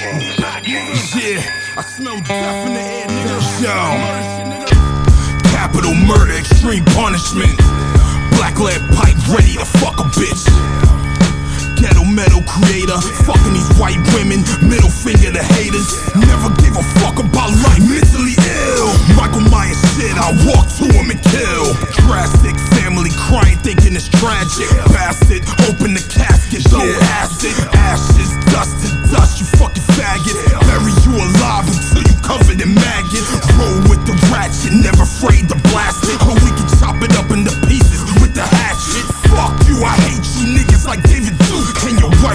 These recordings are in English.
Yeah, I smell death in the air, nigga. Yo. Capital murder, extreme punishment. Black lead pipe ready to fuck a bitch. Ghetto metal creator, fucking these white women, middle finger to haters. Never give a fuck about life, mentally ill. Michael Myers shit, I walk to him and kill. Drastic family crying, thinking it's tragic. Bastard, open the casket, throw acid, ashes,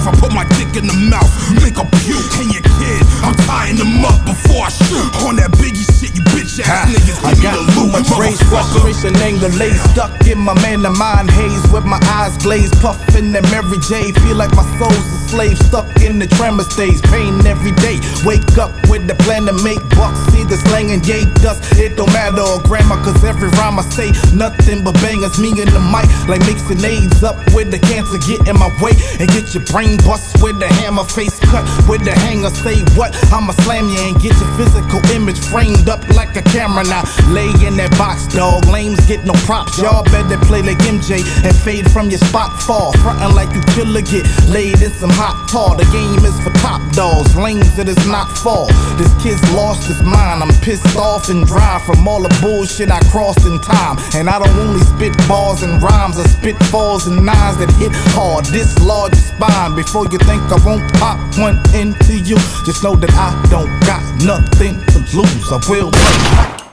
I put my dick in the mouth, make a puke. And your kid, I'm tying them up before I shoot. On that biggie much rage, frustration, anger, laid stuck in my man of mind haze with my eyes glazed, puffing that Mary J. Feel like my soul's a slave, stuck in the tremor stage, pain every day. Wake up with the plan to make bucks, see the slang and yay dust. It don't matter or grammar, cause every rhyme I say, nothing but bangers. Me in the mic, like mixing AIDS up with the cancer, get in my way and get your brain bust with the hammer, face cut with the hanger. Say what? I'ma slam you and get your physical image framed up like a camera. Now lay in that box, dog. Lames get no props. Y'all better play like MJ and fade from your spot. Fall frontin' like you killer, get laid in some hot tar. The game is for top dogs, lanes that is not fall. This kid's lost his mind. I'm pissed off and dry from all the bullshit I crossed in time. And I don't only spit bars and rhymes, I spit falls and nines that hit hard. This large spine. Before you think I won't pop one into you, just know that I don't got nothing to lose. I will.